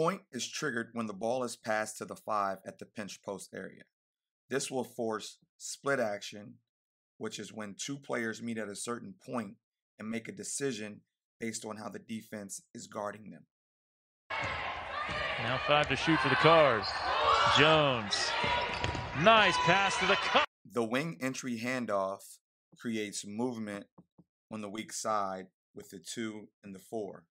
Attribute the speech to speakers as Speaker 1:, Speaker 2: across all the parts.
Speaker 1: point is triggered when the ball is passed to the five at the pinch post area. This will force split action, which is when two players meet at a certain point and make a decision based on how the defense is guarding them.
Speaker 2: Now five to shoot for the Cars. Jones. Nice pass to the cut.
Speaker 1: The wing entry handoff creates movement on the weak side with the two and the four.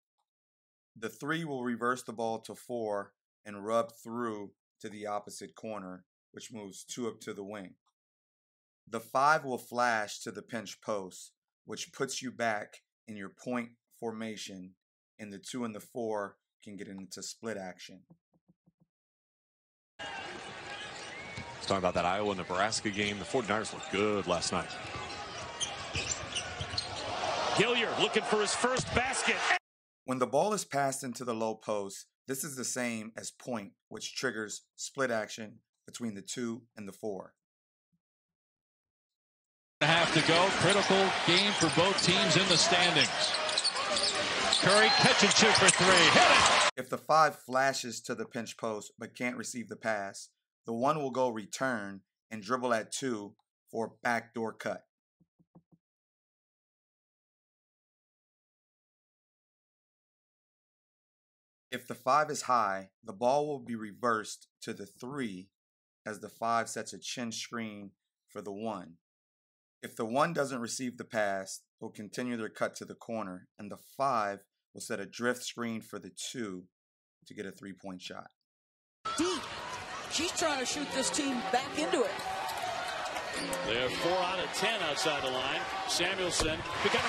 Speaker 1: The three will reverse the ball to four and rub through to the opposite corner, which moves two up to the wing. The five will flash to the pinch post, which puts you back in your point formation, and the two and the four can get into split action.
Speaker 3: Let's talk about that Iowa Nebraska game. The 49ers looked good last night.
Speaker 4: Gilliard looking for his first basket.
Speaker 1: When the ball is passed into the low post, this is the same as point, which triggers split action between the two and the four.
Speaker 5: Have to go. Critical game for both teams in the standings. Curry catch two for three. Hit it.
Speaker 1: If the five flashes to the pinch post but can't receive the pass, the one will go return and dribble at two for backdoor cut. If the five is high, the ball will be reversed to the three as the five sets a chin screen for the one. If the one doesn't receive the pass, they'll continue their cut to the corner, and the five will set a drift screen for the two to get a three point shot.
Speaker 6: Deep. She's trying to shoot this team back into it.
Speaker 4: They're four out of ten outside the line. Samuelson becoming